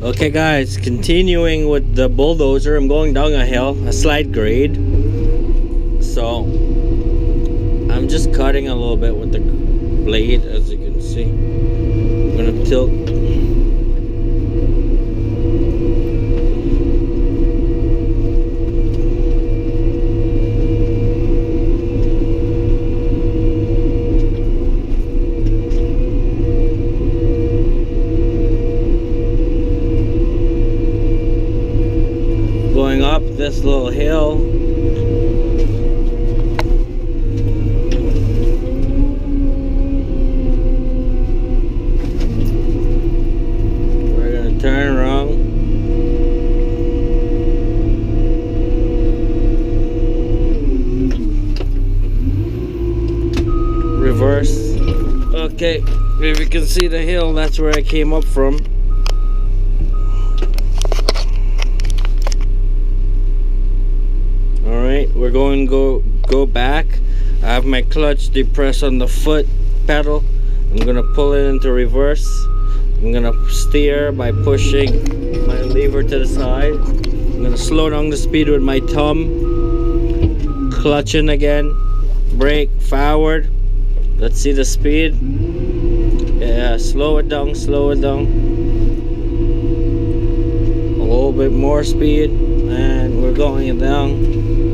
Okay guys, continuing with the bulldozer, I'm going down a hill, a slight grade. So, I'm just cutting a little bit with the blade as you can see. I'm gonna tilt. Up this little hill. We're gonna turn around. Reverse. Okay, if you can see the hill, that's where I came up from. All right, we're to go go back. I have my clutch depressed on the foot pedal. I'm gonna pull it into reverse. I'm gonna steer by pushing my lever to the side. I'm gonna slow down the speed with my thumb. Clutching again. Brake forward. Let's see the speed. Yeah, slow it down, slow it down. A little bit more speed. And we're going down.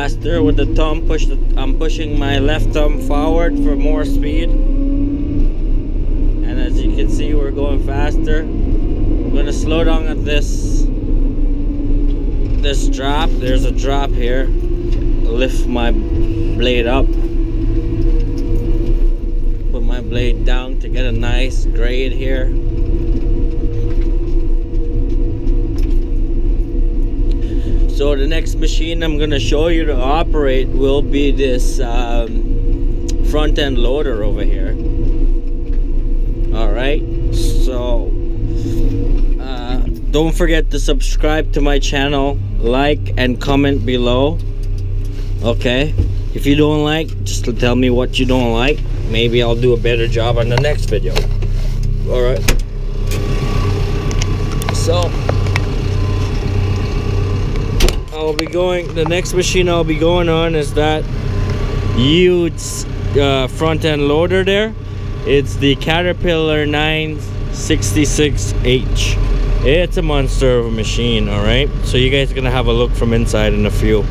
Faster with the thumb push the, I'm pushing my left thumb forward for more speed. And as you can see we're going faster. I'm gonna slow down at this this drop. There's a drop here. Lift my blade up. Put my blade down to get a nice grade here So the next machine I'm gonna show you to operate will be this um, front end loader over here. All right, so uh, don't forget to subscribe to my channel, like and comment below. Okay, if you don't like, just tell me what you don't like. Maybe I'll do a better job on the next video. All right. So. I'll be going the next machine I'll be going on is that huge uh, front end loader there. It's the Caterpillar 966H it's a monster of a machine all right? So you guys are gonna have a look from inside in a few